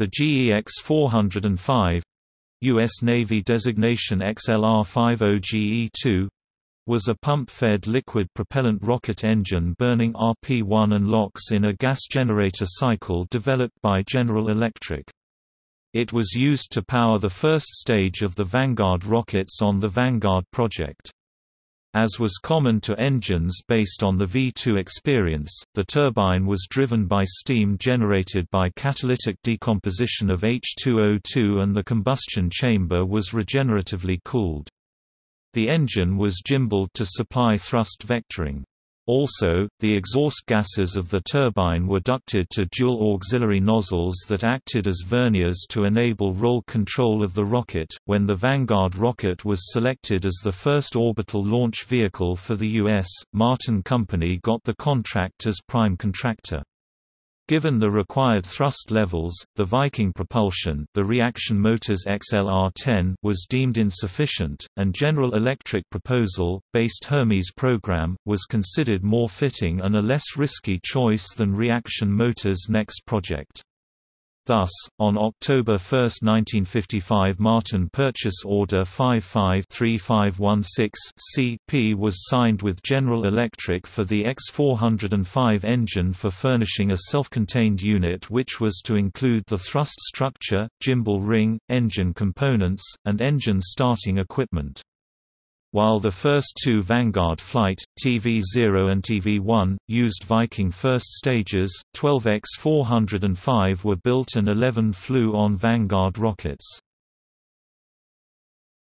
The GE X-405 U.S. Navy designation XLR-50GE2 was a pump-fed liquid propellant rocket engine burning RP-1 and LOX in a gas generator cycle developed by General Electric. It was used to power the first stage of the Vanguard rockets on the Vanguard project. As was common to engines based on the V2 experience, the turbine was driven by steam generated by catalytic decomposition of H2O2 and the combustion chamber was regeneratively cooled. The engine was gimbaled to supply thrust vectoring. Also, the exhaust gases of the turbine were ducted to dual auxiliary nozzles that acted as verniers to enable roll control of the rocket. When the Vanguard rocket was selected as the first orbital launch vehicle for the U.S., Martin Company got the contract as prime contractor. Given the required thrust levels, the Viking propulsion the reaction motors XLR-10 was deemed insufficient, and General Electric proposal, based Hermes program, was considered more fitting and a less risky choice than Reaction Motors' next project. Thus, on October 1, 1955 Martin Purchase Order 55-3516-CP was signed with General Electric for the X405 engine for furnishing a self-contained unit which was to include the thrust structure, gimbal ring, engine components, and engine starting equipment. While the first two Vanguard flight, TV-0 and TV-1, used Viking first stages, 12 X-405 were built and 11 flew on Vanguard rockets.